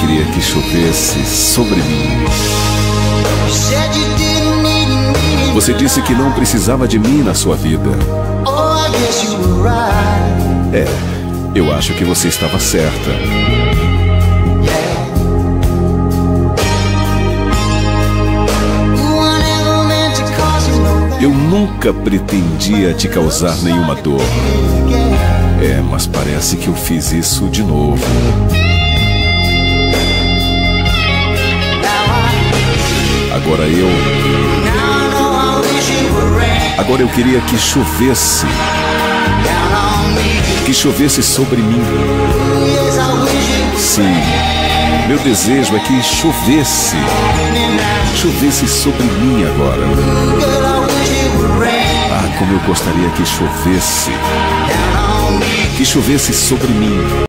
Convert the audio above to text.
queria que chovesse sobre mim. Você disse que não precisava de mim na sua vida. É, eu acho que você estava certa. Eu nunca pretendia te causar nenhuma dor. É, mas parece que eu fiz isso de novo. Agora eu. Agora eu queria que chovesse. Que chovesse sobre mim. Sim, meu desejo é que chovesse. Chovesse sobre mim agora. Ah, como eu gostaria que chovesse. Que chovesse sobre mim.